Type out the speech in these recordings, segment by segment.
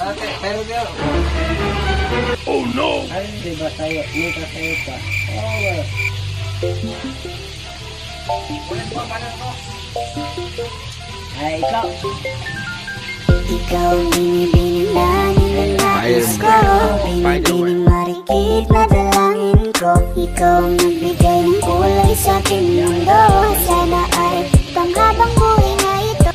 Okay, Oh girl. Oh no! Ayo di ba tayo? Nita. Oh well. Ay, ikaw. Ayo! ang binibini na nilalais ko ko Ikaw ang nagbigay ng kulay sa aking mundo Sana ay panghabang buhay na ito.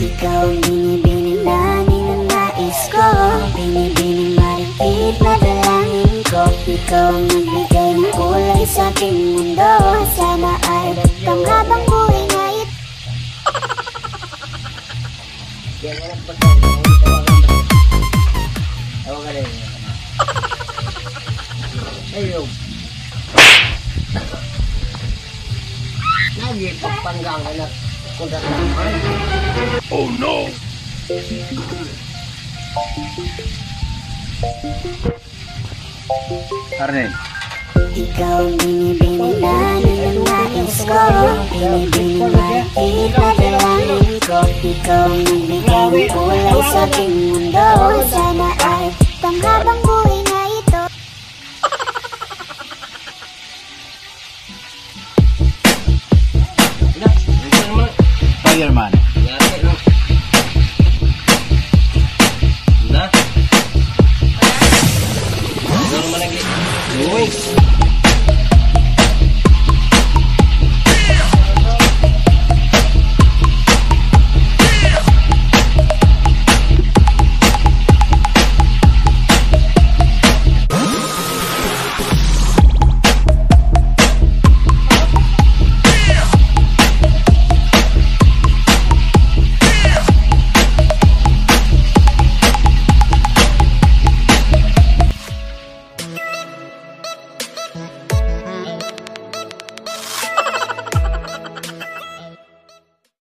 Ikaw ang binibining langit ng nais ko Binibining Ikaw ang nagbigay ng kulay sa aking mundo Sana ay panghabang buhay na ito Yan mo lang pagkain. Tawagan ba? Tawagan rin. Ayun. Lagi pagpanggang ka na. Kung. Oh no! Arne, Ikaw ang binibining langit ng nais ko Binibining marikit na dalangin ko. Ikaw ang nagbigay ng kulay sa aking mundo. Sana ay panghabang buhay